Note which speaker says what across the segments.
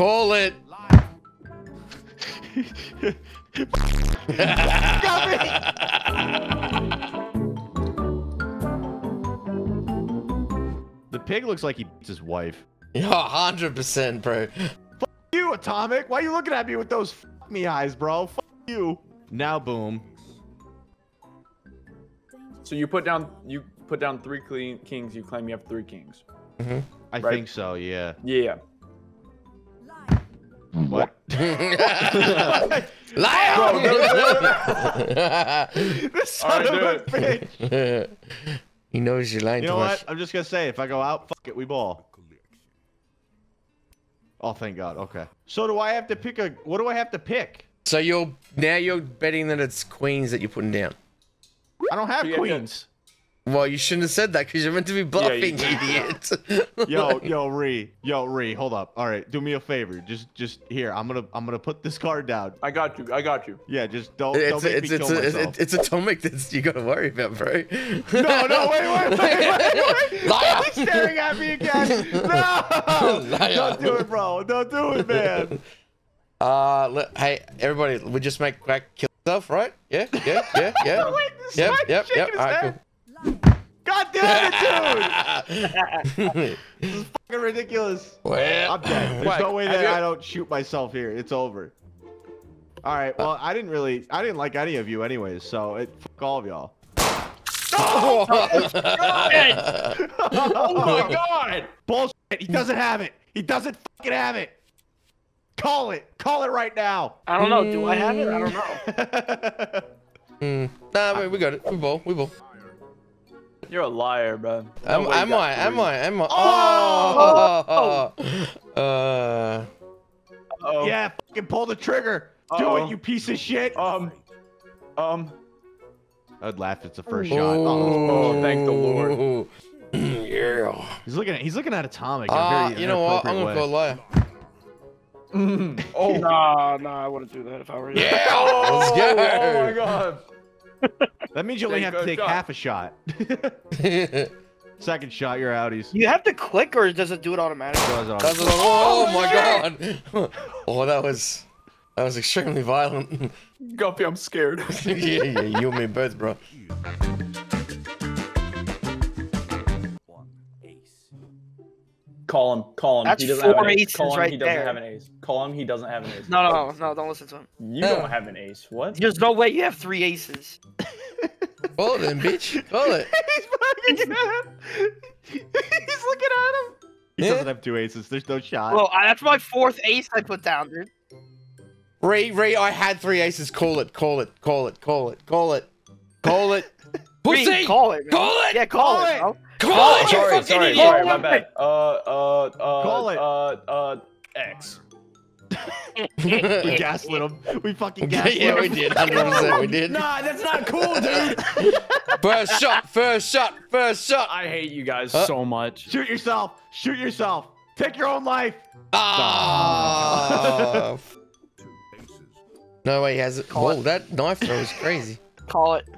Speaker 1: Call it.
Speaker 2: The pig looks like he beats his wife.
Speaker 1: Yeah, hundred percent, bro.
Speaker 2: You, Atomic. Why are you looking at me with those fuck me eyes, bro? Fuck you. Now, boom.
Speaker 3: So you put down you put down three clean kings. You claim you have three kings. Mm-hmm.
Speaker 2: I
Speaker 3: Right.
Speaker 2: think so. Yeah.
Speaker 3: Yeah.
Speaker 2: What?
Speaker 1: Liar!
Speaker 2: this son
Speaker 3: All
Speaker 2: of
Speaker 3: right,
Speaker 2: a bitch.
Speaker 1: he knows you're lying
Speaker 2: You
Speaker 1: too
Speaker 2: know what? I'm just gonna say, if I go out, fuck it, we ball. Oh, thank God. Okay. So do I have to pick a? What do I have to pick?
Speaker 1: So you're now you're betting that it's queens that you're putting down.
Speaker 2: I don't have
Speaker 3: Yeah, yeah.
Speaker 2: queens.
Speaker 1: Well, you shouldn't have said that because you're meant to be bluffing,
Speaker 3: you-
Speaker 1: idiot.
Speaker 2: Yo, yo, Ree, yo, Ree, hold up. All right, do me a favor. Just, just here. I'm gonna, I'm gonna put this card down.
Speaker 3: I got you. I got you.
Speaker 2: Yeah, just don't,
Speaker 1: It's
Speaker 2: don't make
Speaker 1: it's
Speaker 2: me
Speaker 1: it's
Speaker 2: kill
Speaker 1: it's,
Speaker 2: myself.
Speaker 1: it's, it's atomic that's you gotta worry about, bro.
Speaker 2: no, no, wait, wait, wait, wait, wait.
Speaker 1: Liar.
Speaker 2: He's staring at me again. No,
Speaker 1: Liar.
Speaker 2: don't do it, bro. Don't do it, man.
Speaker 1: Uh, let, hey, everybody, we just make Kwak kill himself, right? Yeah, yeah, yeah, yeah.
Speaker 2: Wait, this
Speaker 1: yep, yep, yep.
Speaker 2: his
Speaker 1: All right,
Speaker 2: head.
Speaker 1: cool.
Speaker 2: God damn it, dude. This is fucking ridiculous.
Speaker 1: well,
Speaker 2: I'm dead. There's
Speaker 3: Kwak,
Speaker 2: no way that I don't shoot myself here. It's over. All right. Well, I didn't really, I didn't like any of you anyways. So it, fuck all of y'all.
Speaker 3: Oh my god!
Speaker 2: Bullshit. He doesn't have it. He doesn't fucking have it. Call it. Call it right now.
Speaker 4: I don't know. Do I have it? I don't know.
Speaker 1: Hmm. Nah, wait, we got it. We ball, we ball.
Speaker 3: You're a liar, bro. No
Speaker 1: Am,
Speaker 3: way you
Speaker 1: am
Speaker 3: got
Speaker 1: I? Am
Speaker 3: three.
Speaker 1: I? Am I?
Speaker 2: Oh!
Speaker 1: Oh! Uh.
Speaker 3: Oh.
Speaker 2: yeah. Fucking pull the trigger. Do
Speaker 3: Uh-oh.
Speaker 2: it, you piece of shit.
Speaker 3: Um. Um.
Speaker 2: I'd laugh. if It's the first shot. Oh,
Speaker 3: Oh, thank the Lord.
Speaker 1: yeah.
Speaker 2: he's looking at. He's looking at atomic. in a
Speaker 1: Ah,
Speaker 2: very
Speaker 1: you know what? I'm gonna
Speaker 2: inappropriate
Speaker 1: go
Speaker 2: way.
Speaker 1: liar.
Speaker 3: Oh.
Speaker 4: Nah, nah, I wouldn't do that if I were you.
Speaker 1: Yeah.
Speaker 3: Oh,
Speaker 1: Let's go.
Speaker 3: oh my god.
Speaker 2: That means you only
Speaker 3: Take
Speaker 2: have to take
Speaker 3: shot.
Speaker 2: half a shot. Second shot, you're outies.
Speaker 4: You have to click, or does it do it automatically?
Speaker 2: Does it on-
Speaker 1: That's what- oh, oh my god! Oh, that was that was extremely violent.
Speaker 3: Guppy, I'm scared.
Speaker 1: yeah, yeah, you and me both, bro.
Speaker 3: Call him. Call him.
Speaker 4: That's
Speaker 3: he doesn't
Speaker 4: four
Speaker 3: have an ace.
Speaker 4: aces
Speaker 3: Call him.
Speaker 4: right
Speaker 3: he doesn't
Speaker 4: there.
Speaker 3: have an ace. Call him. He doesn't have an ace.
Speaker 4: No, no, no, don't listen to him.
Speaker 3: You
Speaker 1: No.
Speaker 3: don't have an ace. What?
Speaker 4: There's no way you have three aces.
Speaker 1: Call it then, bitch. Call it.
Speaker 2: He's looking at him. He's looking at him. He
Speaker 1: Yeah.
Speaker 2: doesn't have two aces. There's no shot.
Speaker 4: Well, that's my fourth ace I put down, dude.
Speaker 1: Ray, Ray, I had three aces. Call it, call it, call it, call it, call it, call it.
Speaker 4: Reed,
Speaker 1: Pussy!
Speaker 4: call it. man.
Speaker 1: Call it!
Speaker 4: Yeah, call,
Speaker 2: Call
Speaker 4: it,
Speaker 2: it!
Speaker 4: bro.
Speaker 1: Call it, you
Speaker 3: sorry,
Speaker 1: fucking
Speaker 3: sorry,
Speaker 1: idiot!
Speaker 3: sorry, my bad. Uh, uh, uh,
Speaker 2: Call it.
Speaker 3: uh, uh, X.
Speaker 2: we gaslit him. We fucking gaslit
Speaker 1: yeah, we
Speaker 2: him.
Speaker 1: did. 100% we did.
Speaker 3: Nah, that's not cool, dude.
Speaker 1: First shot, first shot, first shot.
Speaker 3: I hate you guys
Speaker 1: Uh,
Speaker 3: so much.
Speaker 2: Shoot yourself. Shoot yourself. Take your own life.
Speaker 1: Ah. no way, he has it.
Speaker 4: Call
Speaker 1: Oh, that knife throw is crazy.
Speaker 4: Call it.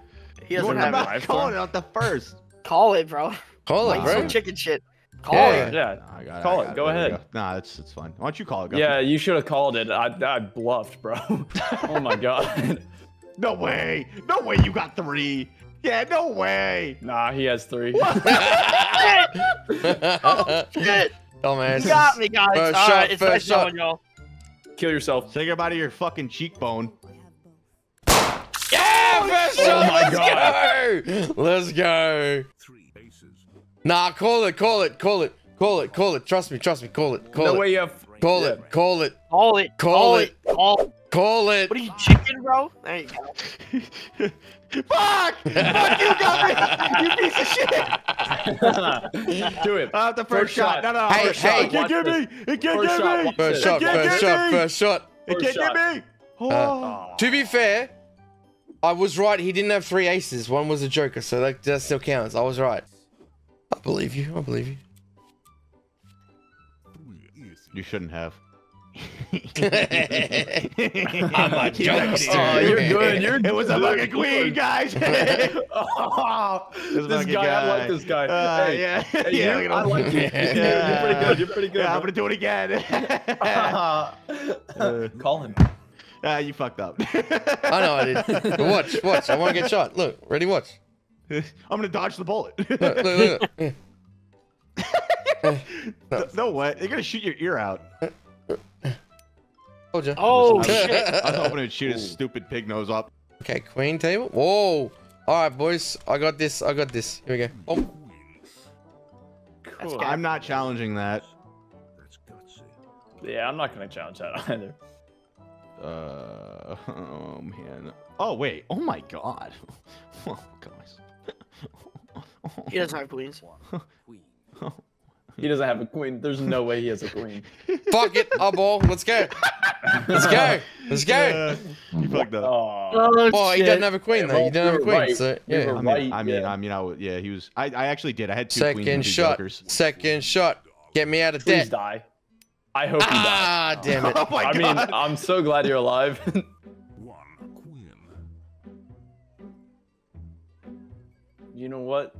Speaker 4: He
Speaker 2: What
Speaker 4: doesn't have
Speaker 2: about
Speaker 4: it.
Speaker 3: life,
Speaker 2: calling it out the first?
Speaker 4: Call it, bro.
Speaker 1: Call it, bro.
Speaker 4: some chicken shit. Call
Speaker 1: Yeah.
Speaker 4: it.
Speaker 3: Yeah.
Speaker 2: I got
Speaker 3: Call
Speaker 2: I
Speaker 3: it.
Speaker 2: got
Speaker 3: Go
Speaker 2: There we
Speaker 3: ahead.
Speaker 2: Nah, it's it's fine. Why don't you call it? Guppy?
Speaker 3: Yeah, you should have called it. I, I bluffed, bro. oh my god.
Speaker 2: No way. No way. You got three. Yeah. No way.
Speaker 3: nah, he has three.
Speaker 4: Shit.
Speaker 1: Oh man,
Speaker 4: You got me, guys.
Speaker 1: First
Speaker 4: All
Speaker 1: shot,
Speaker 4: right, it's
Speaker 1: first
Speaker 4: nice
Speaker 1: shot.
Speaker 4: y'all.
Speaker 3: Kill yourself.
Speaker 2: Take Say goodbye to your fucking cheekbone.
Speaker 1: Yeah, oh, first
Speaker 3: Oh
Speaker 1: shot.
Speaker 3: my
Speaker 1: Let's go. Let's go. Nah, call it, call it, call it, call it, call it. Trust me, trust me. Call it, call
Speaker 3: no
Speaker 1: it,
Speaker 3: way you have.
Speaker 1: call it, call it,
Speaker 4: Call it.
Speaker 1: Call
Speaker 4: Call
Speaker 1: it.
Speaker 4: it. Call.
Speaker 1: call it.
Speaker 4: What are you, chicken, bro? There you go.
Speaker 2: Fuck! Fuck you, Guppy! You piece of shit!
Speaker 3: Do it.
Speaker 2: Uh, the first,
Speaker 3: First
Speaker 2: shot.
Speaker 3: shot.
Speaker 2: No, no,
Speaker 1: Hey,
Speaker 2: first
Speaker 1: hey.
Speaker 2: shot. It can't
Speaker 3: Watch
Speaker 2: get me! It can't
Speaker 3: First
Speaker 2: get me!
Speaker 1: First shot, first shot, first shot.
Speaker 2: It can't
Speaker 3: shot.
Speaker 2: get me! Oh.
Speaker 3: Oh.
Speaker 1: To be fair, I was right. He didn't have three aces. One was a joker, so that, that still counts. I was right. I believe you. I believe you.
Speaker 2: You shouldn't have.
Speaker 1: I'm a jokester.
Speaker 3: Oh, you're good. You're
Speaker 2: It was a
Speaker 3: good.
Speaker 2: fucking queen, guys.
Speaker 3: oh,
Speaker 2: This
Speaker 3: this
Speaker 2: fucking
Speaker 3: guy, I like this guy.
Speaker 2: Uh,
Speaker 3: hey,
Speaker 2: yeah.
Speaker 3: hey,
Speaker 2: Yeah,
Speaker 3: you, I like you.
Speaker 2: Yeah.
Speaker 3: You're pretty good. You're pretty good.
Speaker 2: Yeah, I'm
Speaker 3: bro.
Speaker 2: gonna do it again. Uh,
Speaker 3: Call him.
Speaker 2: Ah, you fucked up.
Speaker 1: I know I did. But watch, watch. I want to get shot. Look, ready? Watch.
Speaker 2: I'm gonna dodge the bullet. No, no way. They're gonna shoot your ear out.
Speaker 1: Told you.
Speaker 4: Oh shit.
Speaker 2: I was hoping it'd shoot his stupid pig nose up.
Speaker 1: Okay, queen table. Whoa. All right, boys. I got this. I got this. Here we go. Oh.
Speaker 3: Cool.
Speaker 2: I'm not challenging that.
Speaker 3: Yeah, I'm not gonna challenge that either.
Speaker 2: Uh, oh man. Oh wait. Oh my god. Oh guys.
Speaker 4: He doesn't have queens.
Speaker 3: He doesn't have a queen. There's no way he has a queen.
Speaker 1: Fuck it. I'll ball. Let's go. Let's go. Let's go.
Speaker 2: Uh, you fucked up.
Speaker 3: Oh,
Speaker 4: Oh,
Speaker 1: Oh, he doesn't have a queen though. He didn't have a queen.
Speaker 3: right.
Speaker 1: So yeah.
Speaker 2: I mean,
Speaker 3: right,
Speaker 2: I mean,
Speaker 3: yeah.
Speaker 2: I mean, I would, yeah, he was. I, I actually did. I had two queens
Speaker 1: Second shot.
Speaker 2: jokers.
Speaker 1: Second shot. Get me out of
Speaker 3: please
Speaker 1: debt.
Speaker 3: die. I hope you die.
Speaker 1: Ah, damn it.
Speaker 2: Oh my
Speaker 3: I mean. I'm so glad you're alive. you know what?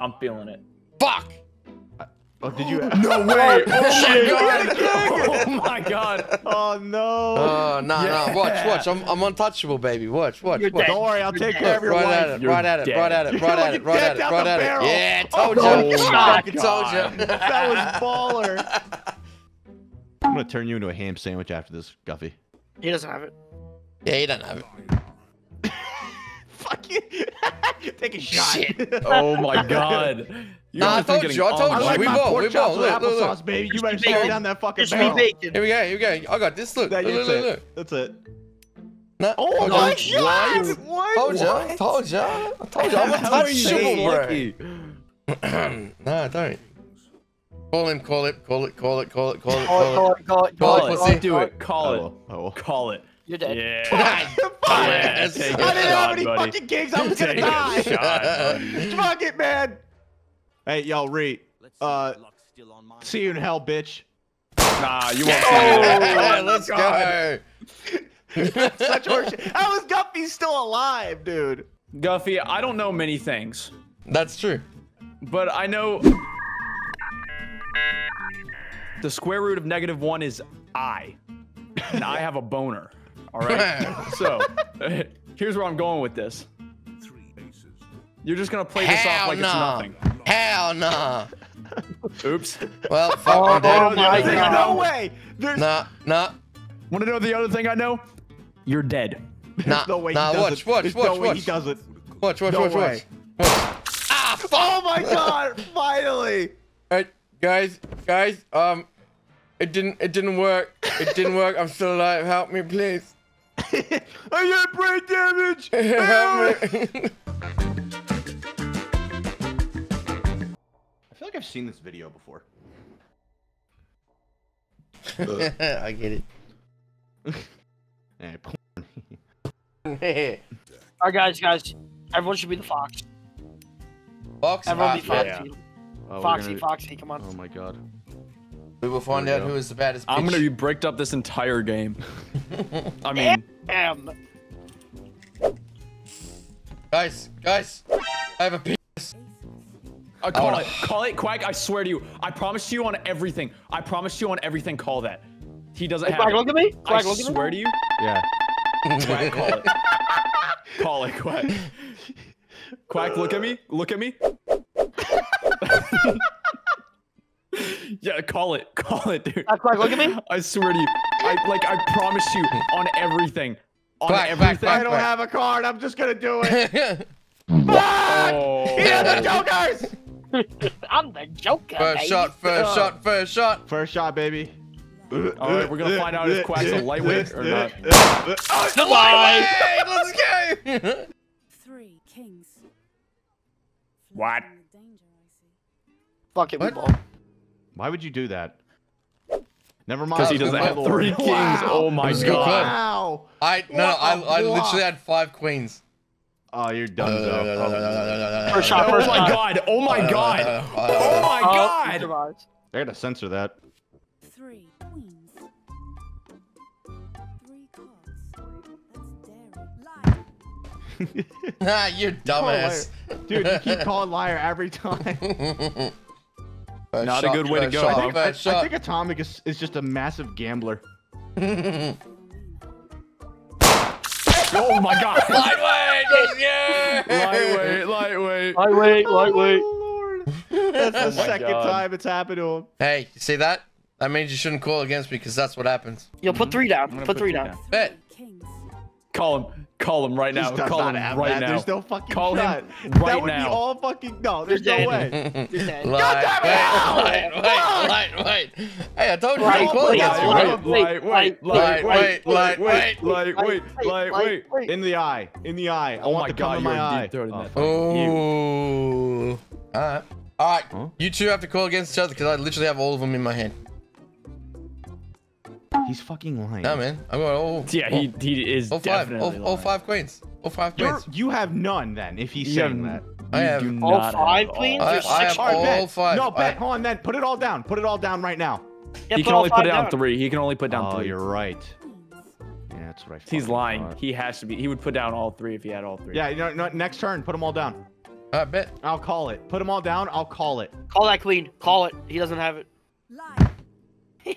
Speaker 3: I'm feeling it.
Speaker 1: Fuck.
Speaker 2: oh, did you?
Speaker 3: No oh way!
Speaker 1: Oh,
Speaker 3: Oh my god!
Speaker 2: oh no.
Speaker 1: Oh, no, no. Watch,
Speaker 3: Yeah.
Speaker 1: watch. I'm, I'm untouchable, baby. Watch, watch,
Speaker 4: You're
Speaker 1: watch.
Speaker 4: dead.
Speaker 2: Don't worry, I'll take care
Speaker 1: Look,
Speaker 2: of your
Speaker 1: right
Speaker 2: wife.
Speaker 1: at it,
Speaker 3: You're
Speaker 1: right at it, right at it, right at it, right at it,
Speaker 2: down
Speaker 1: right
Speaker 2: the
Speaker 1: at it. Yeah,
Speaker 2: Oh,
Speaker 1: told
Speaker 2: no,
Speaker 1: you.
Speaker 2: God.
Speaker 1: Fucking told you.
Speaker 2: that was baller. I'm gonna turn you into a ham sandwich after this, Guffy.
Speaker 4: He doesn't have it.
Speaker 1: Yeah, he doesn't have it.
Speaker 2: Fuck you. Take a shot.
Speaker 1: Shit.
Speaker 3: Oh my god! You
Speaker 1: Nah, I told you, I told you.
Speaker 2: like
Speaker 1: We
Speaker 2: my
Speaker 1: ball, we
Speaker 2: chops
Speaker 1: ball. Look, look, look.
Speaker 2: applesauce, baby. You better
Speaker 4: be
Speaker 2: down that fucking
Speaker 4: Just be
Speaker 2: barrel.
Speaker 4: bacon.
Speaker 1: Here we go, here we go. I got this. Look,
Speaker 2: That-
Speaker 1: look,
Speaker 2: That's
Speaker 1: look, look,
Speaker 2: it.
Speaker 1: look.
Speaker 2: That's it.
Speaker 1: Nah,
Speaker 2: Oh
Speaker 1: told
Speaker 2: my god! What?
Speaker 1: Told you,
Speaker 2: What?
Speaker 1: told you, I told you, I'm
Speaker 3: How are you
Speaker 1: untouchable, bro.
Speaker 3: lucky?
Speaker 1: don't. Call him, call it, call it, call it, call it, call it,
Speaker 4: Call it,
Speaker 1: call
Speaker 4: call
Speaker 1: it.
Speaker 4: it, call it,
Speaker 1: Call
Speaker 4: call
Speaker 1: it,
Speaker 4: it.
Speaker 1: pussy.
Speaker 3: Do it. Call it.
Speaker 2: well, oh, well.
Speaker 3: Call it.
Speaker 4: You're dead.
Speaker 3: Yeah.
Speaker 1: Yes.
Speaker 3: Take
Speaker 2: I
Speaker 3: a
Speaker 2: didn't have any
Speaker 3: buddy.
Speaker 2: fucking kings. I was gonna die.
Speaker 3: shot.
Speaker 2: Fuck it, man. Hey, yo, Reed. Uh, see you in hell, bitch.
Speaker 3: Nah, you won't.
Speaker 1: Yeah,
Speaker 3: see
Speaker 1: let's go.
Speaker 2: Such horseshit. How is Guppy still alive, dude?
Speaker 3: it. Guffy, I don't know many things,
Speaker 1: That's true.
Speaker 3: but I know the square root of negative one is I, and I have a boner. All right. so here's where I'm going with this. You're just gonna play this
Speaker 1: Hell
Speaker 3: off like
Speaker 1: nah.
Speaker 3: it's nothing.
Speaker 1: Hell nah.
Speaker 3: Oops.
Speaker 1: Well, fuck, I'm
Speaker 4: Oh
Speaker 1: dead.
Speaker 4: my
Speaker 2: There's
Speaker 4: God.
Speaker 2: no way. There's
Speaker 1: Nah, nah,
Speaker 3: Want to know the other thing I know? You're dead.
Speaker 1: nah,
Speaker 2: no way
Speaker 1: nah.
Speaker 2: he does
Speaker 1: Watch,
Speaker 2: it.
Speaker 1: watch,
Speaker 2: There's
Speaker 1: watch,
Speaker 2: no way
Speaker 1: watch.
Speaker 2: he does it.
Speaker 1: Watch, watch,
Speaker 2: No
Speaker 1: watch,
Speaker 2: way.
Speaker 1: watch. Ah, fuck.
Speaker 2: Oh my god! Finally!
Speaker 1: Alright, guys, guys, um, it didn't, it didn't work. It didn't work. I'm still alive. Help me, please.
Speaker 2: I got brain damage.
Speaker 1: Help me.
Speaker 2: I feel like I've seen this video before.
Speaker 1: I get it.
Speaker 2: Eh,
Speaker 4: All right, guys, guys. Everyone should be the fox.
Speaker 1: Fox?
Speaker 4: Everyone be Foxy.
Speaker 2: oh,
Speaker 4: Foxy,
Speaker 2: gonna-
Speaker 4: Foxy, come on.
Speaker 2: Oh my god.
Speaker 1: We will find
Speaker 2: we
Speaker 1: out
Speaker 2: go.
Speaker 1: who is the baddest bitch.
Speaker 3: I'm gonna be bricked up this entire game. I mean,
Speaker 4: Damn.
Speaker 1: Guys, guys, I have a penis.
Speaker 3: I call
Speaker 1: wanna-
Speaker 3: it, call it, Kwak. I swear to you, I promise you on everything. I promise you on everything. Call that. He doesn't have.
Speaker 4: Kwak,
Speaker 3: it.
Speaker 4: look at me.
Speaker 3: I
Speaker 4: Kwak, look at
Speaker 3: swear
Speaker 4: me.
Speaker 3: to you,
Speaker 2: Yeah.
Speaker 3: Kwak. Call it. Call it, Kwak. Kwak, look at me. Look at me. Yeah, call it. Call it, dude.
Speaker 4: Kwak, look at me.
Speaker 3: I swear to you. I like. I promise you on everything. On
Speaker 1: Kwak, quack,
Speaker 3: everything.
Speaker 2: I don't have a card. I'm just gonna do it.
Speaker 3: Oh.
Speaker 2: Yeah, the jokers.
Speaker 4: I'm the Joker.
Speaker 1: first
Speaker 4: baby.
Speaker 1: shot, first shot, first shot.
Speaker 2: First shot, baby.
Speaker 3: All right, we're gonna find out if Kwak's a lightweight or not.
Speaker 2: Oh,
Speaker 4: Goodbye.
Speaker 1: Hey, let's go.
Speaker 5: Three kings.
Speaker 3: What?
Speaker 5: Fleeing the danger, I see.
Speaker 4: Fuck it, we ball.
Speaker 2: Why would you do that? Never mind.
Speaker 3: Because he doesn't have three kings.
Speaker 2: Wow.
Speaker 3: Oh my god.
Speaker 2: Wow.
Speaker 1: I no,
Speaker 2: wow.
Speaker 1: I, I literally had five queens.
Speaker 2: Oh, you're done. Uh, uh,
Speaker 4: first shot. First
Speaker 3: oh
Speaker 4: my
Speaker 3: god. Oh my uh, god. Uh, uh, oh my
Speaker 4: oh,
Speaker 3: god.
Speaker 2: They're gonna censor that.
Speaker 5: Three queens.
Speaker 1: Three cards. That's daring. Nah, you dumbass.
Speaker 2: Dude, you keep calling liar every time.
Speaker 1: First
Speaker 3: Not a good way to go,
Speaker 1: shot.
Speaker 2: I,
Speaker 1: first
Speaker 2: I
Speaker 1: shot.
Speaker 2: think Atomic is, is just a massive gambler.
Speaker 3: Oh my god.
Speaker 1: Lightweight, let's go!
Speaker 3: lightweight, lightweight.
Speaker 4: Lightweight, lightweight.
Speaker 2: Oh, Lord. That's the
Speaker 3: Oh
Speaker 2: second
Speaker 3: God.
Speaker 2: time it's happened to him.
Speaker 1: Hey, you see that? That means you shouldn't call against me because that's what happens.
Speaker 4: Yo, put three down.
Speaker 3: I'm
Speaker 4: Put three
Speaker 3: you
Speaker 4: down.
Speaker 1: Bet.
Speaker 3: Call him. Call him right now. Call him right
Speaker 2: that.
Speaker 3: now.
Speaker 2: There's no fucking
Speaker 3: Call him
Speaker 2: shot.
Speaker 3: right
Speaker 2: that would
Speaker 3: now.
Speaker 2: be all fucking no. There's no
Speaker 4: You're
Speaker 2: way.
Speaker 4: You're dead.
Speaker 1: Lightweight, lightweight, lightweight. Hey, I told you
Speaker 4: Right,
Speaker 1: don't call
Speaker 4: wait,
Speaker 1: against me.
Speaker 4: wait,
Speaker 1: right?
Speaker 3: Lightweight,
Speaker 4: wait,
Speaker 3: lightweight,
Speaker 1: lightweight,
Speaker 3: lightweight, lightweight,
Speaker 4: lightweight,
Speaker 3: lightweight.
Speaker 4: lightweight.
Speaker 2: In the eye. In the eye. I
Speaker 3: Oh
Speaker 2: want
Speaker 3: my
Speaker 2: the cum
Speaker 3: God,
Speaker 2: in my
Speaker 3: you're
Speaker 2: eye.
Speaker 3: deep throating
Speaker 2: Oh,
Speaker 3: that.
Speaker 2: fuck.
Speaker 1: Oh. Alright. Alright. You two have to call against each other because I literally have all of them in my hand.
Speaker 2: He's fucking lying.
Speaker 1: Nah, man. I got all.
Speaker 3: Yeah, he oh, he is
Speaker 1: all, all five.
Speaker 3: definitely
Speaker 1: All, all
Speaker 3: lying.
Speaker 1: five queens. All 5
Speaker 2: You're,
Speaker 1: queens.
Speaker 2: you have none then, if he's
Speaker 3: You have-
Speaker 2: saying that.
Speaker 1: I
Speaker 3: you
Speaker 1: have
Speaker 3: do
Speaker 4: all
Speaker 3: not
Speaker 4: five
Speaker 3: have
Speaker 4: queens?
Speaker 3: all-
Speaker 1: I, I have
Speaker 2: All right,
Speaker 1: all
Speaker 2: bet.
Speaker 1: five.
Speaker 2: No,
Speaker 1: I-
Speaker 2: bet. Hold on, then. Put it all down. Put it all down right now.
Speaker 4: Yeah,
Speaker 3: He can only put
Speaker 4: five
Speaker 3: down three. He can only put down
Speaker 2: Oh,
Speaker 3: three.
Speaker 2: you're right. Yeah, that's what I
Speaker 3: He's lying.
Speaker 2: thought.
Speaker 3: He has to be. He would put down all three if he had all three.
Speaker 2: Yeah, you know, no, next turn, put them all down.
Speaker 1: I bet.
Speaker 2: I'll call it. Put them all down. I'll call it.
Speaker 4: Call that queen. Call it. He doesn't have it.
Speaker 5: Liar.
Speaker 3: Oh,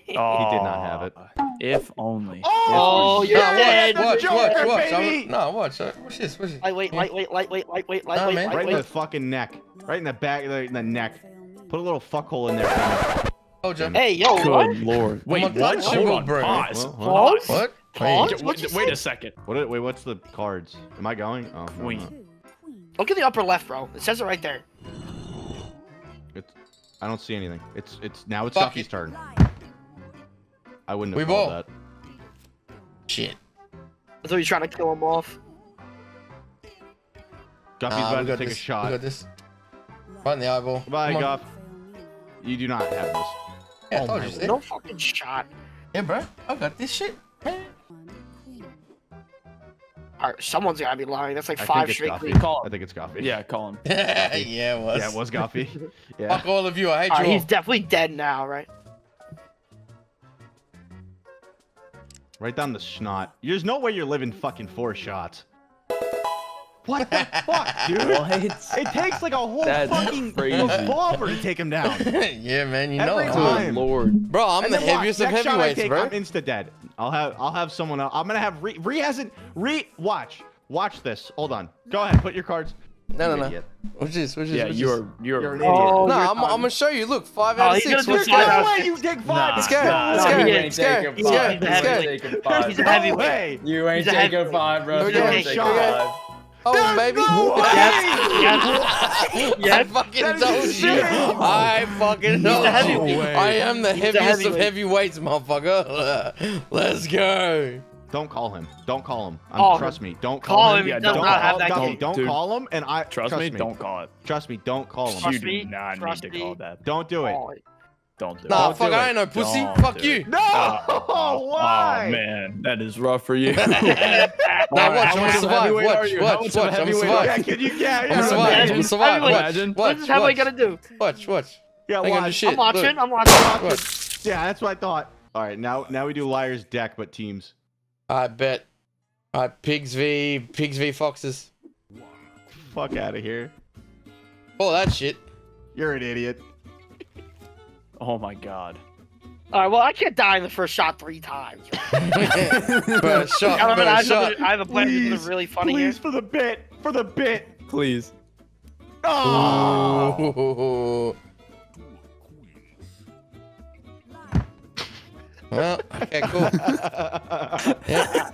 Speaker 2: He did not have it.
Speaker 3: If only.
Speaker 4: Oh,
Speaker 2: If
Speaker 4: you're
Speaker 1: Nah,
Speaker 4: dead.
Speaker 1: watch, watch,
Speaker 2: Joker,
Speaker 1: watch, watch.
Speaker 2: baby!
Speaker 1: No, watch. uh, Watch this. Watch this.
Speaker 4: Lightweight, lightweight, lightweight, lightweight, lightweight,
Speaker 1: man.
Speaker 2: Right in the fucking neck. Right in the back, in the neck. Put a little fuck hole in there for me.
Speaker 1: Told you.
Speaker 4: Hey, yo,
Speaker 3: Good
Speaker 4: what?
Speaker 3: lord. Wait,
Speaker 1: I'm
Speaker 3: what?
Speaker 1: touch
Speaker 3: Hold on.
Speaker 1: bro.
Speaker 3: Pause.
Speaker 4: Pause?
Speaker 1: What?
Speaker 4: Pause?
Speaker 1: Wait.
Speaker 3: Wait, wait a second.
Speaker 2: What? Wait, what's the cards? Am I going? Oh,
Speaker 3: Queen.
Speaker 2: no.
Speaker 5: Two.
Speaker 4: Look at the upper left, bro. It says it right there.
Speaker 2: It's. I don't see anything. It's. It's now. It's
Speaker 1: Fuck
Speaker 2: Duffy's
Speaker 1: it.
Speaker 2: turn.
Speaker 5: Liar.
Speaker 2: I wouldn't have
Speaker 1: We
Speaker 2: have called
Speaker 1: ball.
Speaker 2: that.
Speaker 1: Shit.
Speaker 4: So thought you were trying to kill him off.
Speaker 2: Guppy's
Speaker 1: Nah,
Speaker 2: about to take
Speaker 1: this.
Speaker 2: a shot.
Speaker 1: We got this. Right in the eyeball.
Speaker 2: Goodbye,
Speaker 1: Come.
Speaker 2: Guff.
Speaker 5: Fail.
Speaker 2: You do not have this.
Speaker 1: Yeah, oh I
Speaker 2: Oh
Speaker 1: told
Speaker 2: my
Speaker 1: you.
Speaker 4: No fucking shot.
Speaker 1: Yeah, bro. I got this shit. man.
Speaker 5: One. Queen.
Speaker 4: All right, someone's gotta be lying. That's like
Speaker 2: I
Speaker 4: five straight
Speaker 2: Guffy.
Speaker 4: queens.
Speaker 2: I think it's Guffy.
Speaker 3: Yeah, call him.
Speaker 1: yeah, it was.
Speaker 2: Yeah, it was Guffy. yeah.
Speaker 1: Fuck all of you. I hate
Speaker 4: All
Speaker 1: you
Speaker 4: right,
Speaker 1: all.
Speaker 4: he's definitely dead now, right?
Speaker 2: Right down the snot. There's no way you're living fucking four shots. What the fuck, dude? It takes like a whole
Speaker 3: That's
Speaker 2: fucking
Speaker 3: crazy.
Speaker 2: revolver to take him down.
Speaker 1: yeah, man. You know
Speaker 2: Every
Speaker 1: it.
Speaker 2: time.
Speaker 3: Good lord.
Speaker 1: Bro, I'm
Speaker 2: And
Speaker 1: the
Speaker 2: then watch,
Speaker 1: heaviest of
Speaker 2: next I
Speaker 1: heavyweights,
Speaker 2: take,
Speaker 1: bro.
Speaker 2: I'm insta dead. I'll have I'll have someone else. I'm gonna have Re. Re hasn't. Re. Watch. Watch this. Hold on. Go ahead. Put your cards.
Speaker 1: No, no, no.
Speaker 2: idiot.
Speaker 1: What's this? What's this?
Speaker 3: Yeah,
Speaker 1: What's
Speaker 3: you're you're.
Speaker 2: You're an idiot.
Speaker 4: Oh,
Speaker 1: No, I'm, I'm gonna show you. Look, five
Speaker 4: Oh,
Speaker 1: out of
Speaker 4: he's
Speaker 1: six.
Speaker 4: gonna
Speaker 1: Let's
Speaker 4: do
Speaker 1: go.
Speaker 4: five out
Speaker 2: No
Speaker 4: of
Speaker 2: way you take five.
Speaker 3: Nah,
Speaker 1: Let's go.
Speaker 3: nah,
Speaker 1: Let's
Speaker 3: nah,
Speaker 1: go.
Speaker 3: you
Speaker 1: Let's
Speaker 3: ain't
Speaker 1: go.
Speaker 3: taking
Speaker 1: Let's go.
Speaker 3: five.
Speaker 1: Let's
Speaker 3: You
Speaker 1: go.
Speaker 3: ain't taking five.
Speaker 4: He's a
Speaker 2: No
Speaker 4: heavyweight.
Speaker 2: way.
Speaker 3: You ain't
Speaker 4: He's a
Speaker 3: taking
Speaker 4: heavyweight.
Speaker 3: five, bro.
Speaker 1: Okay,
Speaker 3: You ain't
Speaker 2: okay,
Speaker 3: taking
Speaker 2: okay.
Speaker 3: five.
Speaker 1: Oh,
Speaker 2: There's
Speaker 1: baby.
Speaker 2: no way.
Speaker 4: Yes,
Speaker 1: I
Speaker 4: yes.
Speaker 1: fucking
Speaker 2: That is
Speaker 1: told you.
Speaker 2: insane.
Speaker 1: I fucking told
Speaker 4: a
Speaker 1: you.
Speaker 4: heavyweight.
Speaker 1: I am the
Speaker 4: He's a
Speaker 1: heaviest of
Speaker 4: heavyweight.
Speaker 1: heavyweights, motherfucker. Let's go.
Speaker 2: Don't call him. Don't call him. Um,
Speaker 4: Call
Speaker 2: trust
Speaker 4: him.
Speaker 2: me. Don't call,
Speaker 4: Call
Speaker 2: him.
Speaker 4: him.
Speaker 3: Yeah, don't
Speaker 2: call
Speaker 4: have that
Speaker 2: Duffy,
Speaker 4: game.
Speaker 2: Don't call him. And I
Speaker 3: Trust, me, don't call it.
Speaker 2: Trust me. Don't call him.
Speaker 4: Trust
Speaker 3: you
Speaker 4: me,
Speaker 3: do not
Speaker 4: trust
Speaker 3: need to call that.
Speaker 2: Don't do it.
Speaker 4: Oh,
Speaker 3: Don't do it.
Speaker 1: Nah, fuck,
Speaker 2: do
Speaker 1: I ain't no pussy.
Speaker 3: Don't
Speaker 1: Fuck you.
Speaker 3: it.
Speaker 2: No.
Speaker 3: Oh,
Speaker 2: Why?
Speaker 3: Oh man, that is rough for you.
Speaker 1: Nah, watch, I'm gonna survive. Watch, watch,
Speaker 3: much of a
Speaker 1: watch. I'm
Speaker 3: heavyweight
Speaker 1: survive.
Speaker 2: Yeah, can you? Yeah,
Speaker 1: I'm
Speaker 2: yeah.
Speaker 1: survive. I'm
Speaker 4: Imagine.
Speaker 1: survive. Watch,
Speaker 3: Imagine.
Speaker 1: watch,
Speaker 4: This is how we
Speaker 1: watch.
Speaker 4: gonna do.
Speaker 1: Watch, watch.
Speaker 2: Yeah,
Speaker 1: I ain't gonna
Speaker 2: watch.
Speaker 4: I'm watching. I'm watching.
Speaker 2: Yeah, that's what I thought. All right, now now we do liar's deck, but teams.
Speaker 1: I bet. Alright, pigs v pigs v foxes.
Speaker 2: Fuck out of here.
Speaker 1: All that shit.
Speaker 2: You're an idiot.
Speaker 3: oh my god.
Speaker 4: All right. Well, I can't die in the first shot three times.
Speaker 1: But shot,
Speaker 4: I, mean,
Speaker 1: but
Speaker 4: I,
Speaker 1: a
Speaker 4: have
Speaker 1: shot.
Speaker 4: something- I have a plan to do
Speaker 2: Please,
Speaker 4: really funny here.
Speaker 2: Please for the bit. For the bit.
Speaker 3: Please.
Speaker 2: Oh.
Speaker 1: Ooh. Well, okay, cool. Yeah.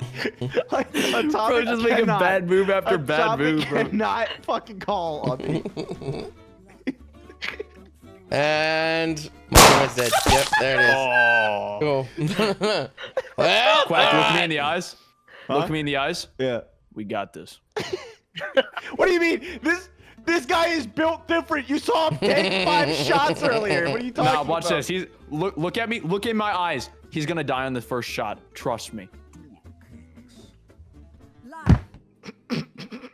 Speaker 2: Atomic
Speaker 3: Bro, just making bad move after bad move, bro.
Speaker 2: cannot fucking call on me.
Speaker 1: And my teammate's dead. Yep, there it is.
Speaker 3: Oh.
Speaker 1: Cool. well,
Speaker 3: Kwak, look me in the eyes.
Speaker 2: Huh?
Speaker 3: Look me in the eyes.
Speaker 2: Yeah.
Speaker 3: We got this.
Speaker 2: What do you mean? This this guy is built different. You saw him take five shots earlier. What are you talking
Speaker 3: Nah,
Speaker 2: about?
Speaker 3: watch this. He's look look at me. Look in my eyes. He's gonna die on the first shot. Trust me.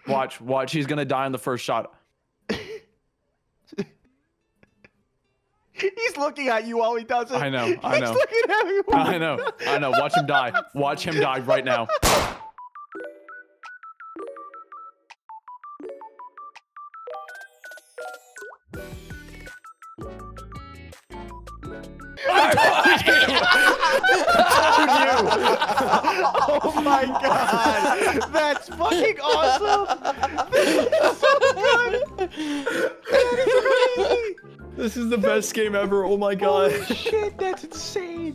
Speaker 3: Watch, watch. He's gonna die on the first shot.
Speaker 2: He's looking at you while he does it.
Speaker 3: I know. I
Speaker 2: He's
Speaker 3: know. I know. I know. Watch him die. Watch him die right now.
Speaker 2: Oh my god! That's fucking awesome! That's so good! That is crazy!
Speaker 3: This is the best game ever. Oh my god.
Speaker 2: Holy shit, that's insane!